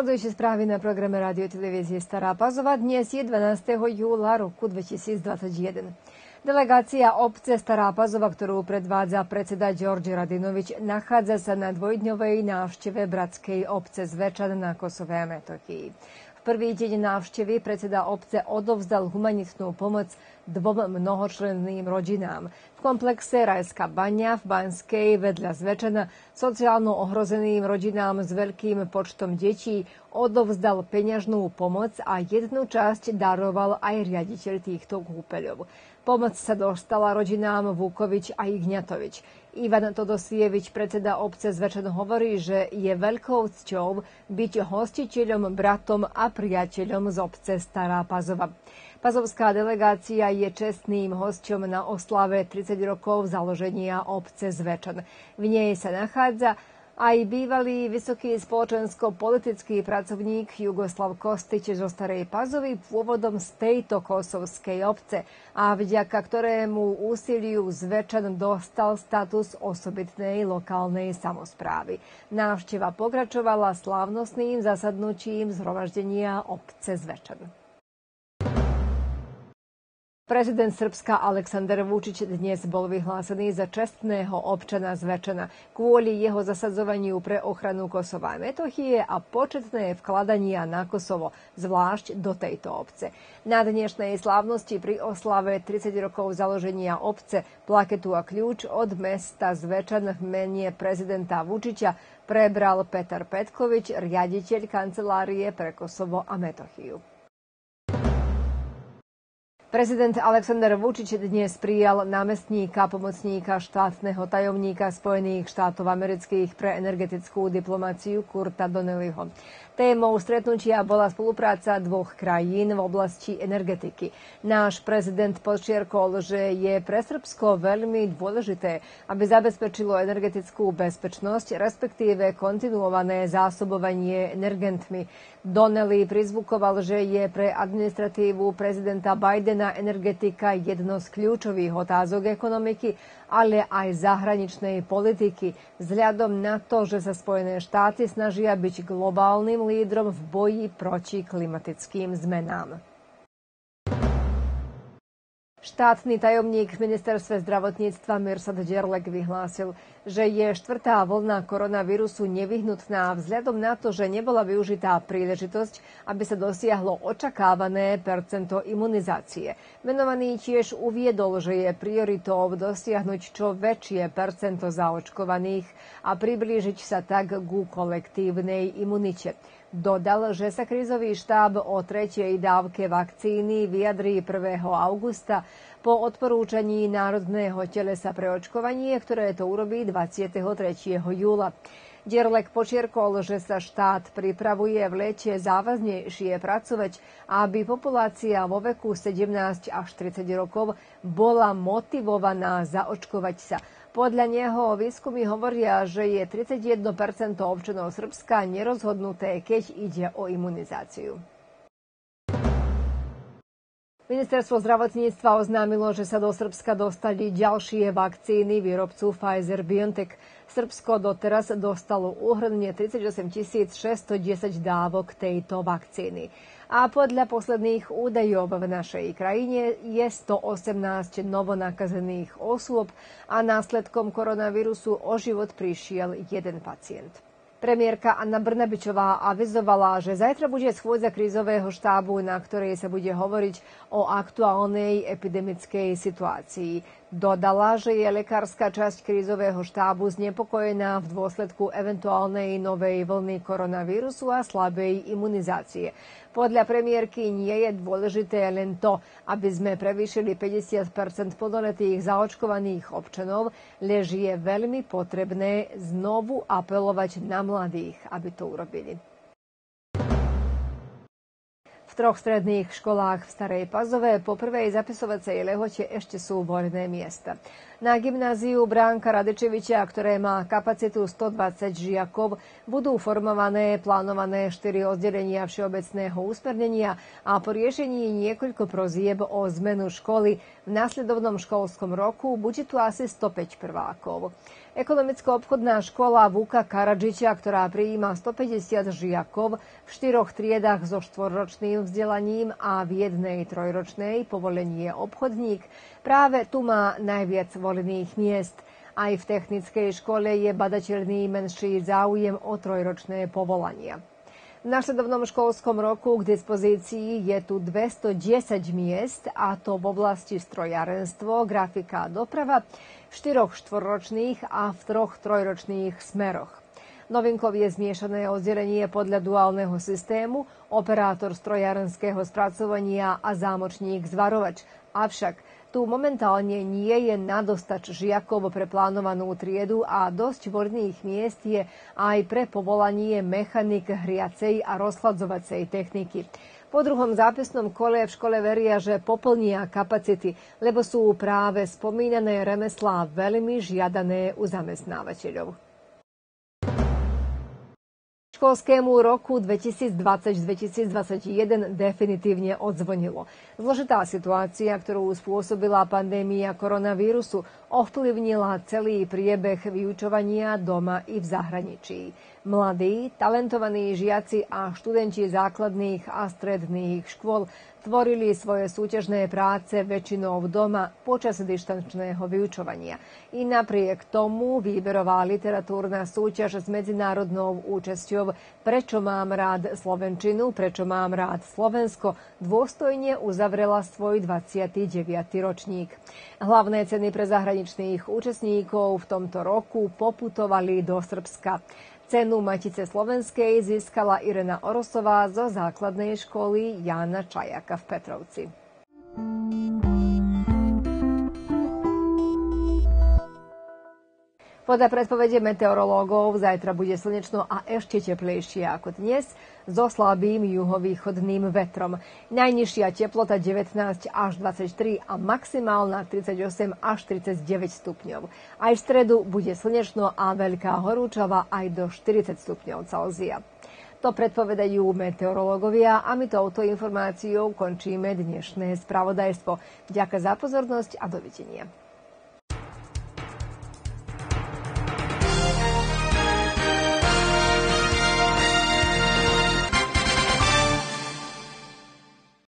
Sledujete správy na programe Radio Televízie Stará Pazova. Dnes je 12. júla roku 2021. Delegácia obce Stará Pazova, ktorú predvádza predseda Đorđe Radinovič, nachádza sa na dvojdňovej návšteve bratskej obce Zvečan na Kosove a. V prvý deň návštevy predseda obce odovzdal humanitnú pomoc dvom mnohočlenným rodinám. Komplexe Rajská baňa v Banskej vedľa Zvečena sociálno ohrozeným rodinám s veľkým počtom detí odovzdal peňažnú pomoc a jednu časť daroval aj riaditeľ týchto kúpeľov. Pomoc sa dostala rodinám Vúkovič a Igňatovič. Ivan Todosievič, predseda obce Zvečen, hovorí, že je veľkou cťou byť hostiteľom, bratom a priateľom z obce Stará Pazova. Pazovská delegácia je čestným hosťom na oslave 30 rokov založenia obce Zvečan. V nej sa nachádza aj bývalý vysoký spoločensko-politický pracovník Jugoslav Kostič zo Starej Pazovy pôvodom z tejto kosovskej obce a vďaka ktorému úsiliu Zvečan dostal status osobitnej lokálnej samozprávy. Návšteva pokračovala slávnostným zasadnutím zhromaždenia obce Zvečan. Prezident Srbska Aleksandar Vučić dnes bol vyhlásený za čestného občana Zvečana kvôli jeho zasadzovaniu pre ochranu Kosova a Metochie a početné vkladania na Kosovo, zvlášť do tejto obce. Na dnešnej slávnosti pri oslave 30 rokov založenia obce plaketu a kľúč od mesta Zvečan v mene prezidenta Vučića prebral Petar Petkovič, riaditeľ kancelárie pre Kosovo a Metochiu. Prezident Aleksandr Vučić dnes prijal námestníka pomocníka štátneho tajomníka Spojených štátov amerických pre energetickú diplomáciu Kurta Donnellyho. Témou stretnutia bola spolupráca dvoch krajín v oblasti energetiky. Náš prezident podčiarkol, že je pre Srbsko veľmi dôležité, aby zabezpečilo energetickú bezpečnosť, respektíve kontinuované zásobovanie energentmi. Donnelly prizvukoval, že je pre administratívu prezidenta Bidena energetika jedno z kľúčových otázok ekonomiky, ale aj zahraničnej politiky, vzhľadom na to, že sa Spojené štáty snažia byť globálnym lídrom v boji proti klimatickým zmenám. Štátny tajomník v ministerstve zdravotníctva Mirsad Derlek vyhlásil, že je štvrtá vlna koronavírusu nevyhnutná vzhľadom na to, že nebola využitá príležitosť, aby sa dosiahlo očakávané percento imunizácie. Menovaný tiež uviedol, že je prioritou dosiahnuť čo väčšie percento zaočkovaných a priblížiť sa tak ku kolektívnej imunite. Dodal, že sa krízový štáb o tretej dávke vakcíny vyjadrí 1. augusta po odporúčaní Národného telesa pre očkovanie, ktoré to urobí 23. júla. Dierlek počierkol, že sa štát pripravuje v lete závaznejšie pracovať, aby populácia vo veku 17 až 30 rokov bola motivovaná zaočkovať sa. Podľa neho výskumy hovoria, že je 31% občanov Srbska nerozhodnuté, keď ide o imunizáciu. Ministerstvo zdravotníctva oznámilo, že sa do Srbska dostali ďalšie vakcíny výrobcu Pfizer-BioNTech. Srbsko doteraz dostalo úhrne 38 610 dávok tejto vakcíny a podľa posledných údajov v našej krajine je 118 novonakazených osôb a následkom koronavírusu o život prišiel jeden pacient. Premiérka Anna Brnabičová avizovala, že zajtra bude schôdza krízového štábu, na ktorej sa bude hovoriť o aktuálnej epidemickej situácii. Dodala, že je lekárska časť krízového štábu znepokojená v dôsledku eventuálnej novej vlny koronavírusu a slabej imunizácie. Podľa premiérky nie je dôležité len to, aby sme prevýšili 50% plnoletých zaočkovaných občanov, lež je veľmi potrebné znovu apelovať na mladých, aby to urobili. Troch stredných školách v Starej Pazove po prvej zapisovacej lehote ešte sú voľné miesta. Na gymnáziu Bránka Radečeviča, ktoré má kapacitu 120 žiakov, budú formované plánované 4 oddelenia všeobecného úsmernenia a po riešení niekoľko prozieb o zmenu školy v následovnom školskom roku bude tu asi 105 prvákov. Ekonomicko-obchodná škola Vuka Karadžiča, ktorá prijíma 150 žiakov v štyroch triedach so štvorročným vzdelaním a v jednej trojročnej povolenie obchodník, práve tu má najviac volených miest. Aj v technickej škole je badateľný menší záujem o trojročné povolania. V následovnom školskom roku k dispozícii je tu 210 miest, a to v oblasti strojárenstvo, grafika a doprava, v štyroch štvorročných a v troch trojročných smeroch. Novinkou je zmiešané oddelenie podľa duálneho systému, operátor strojárenského spracovania a zámočník zvarovač. Avšak tu momentálne nie je nadostač žiakov pre plánovanú triedu a dosť voľných miest je aj pre povolanie mechanik hriacej a rozchladzovacej techniky. Po druhom zápisnom kole v škole veria, že poplnia kapacity, lebo sú práve spomínané remeslá veľmi žiadané u zamestnávateľov školskému roku 2020-2021 definitívne odzvonilo. Zložitá situácia, ktorú spôsobila pandémia koronavírusu, ovplyvnila celý priebeh vyučovania doma i v zahraničí. Mladí, talentovaní žiaci a študenti základných a stredných škôl tvorili svoje súťažné práce väčšinou doma počas dištančného vyučovania. I napriek tomu výberová literatúrna súťaž s medzinárodnou účasťou Prečo mám rád Slovenčinu, prečo mám rád Slovensko dôstojne uzavrela svoj 29. ročník. Hlavné ceny pre zahraničných účastníkov v tomto roku poputovali do Srbska. Cenu Matice Slovenskej získala Irena Orosová zo základnej školy Jána Čajaka v Petrovci. Podľa predpovede meteorológov zajtra bude slnečno a ešte teplejšie ako dnes so slabým juhovýchodným vetrom. Najnižšia teplota 19 až 23 a maximálna 38 až 39 stupňov. Aj v stredu bude slnečno a veľká horúčava aj do 40 stupňov Celzia. To predpovedajú meteorológovia a my touto informáciou končíme dnešné spravodajstvo. Ďakujem za pozornosť a dovidenia.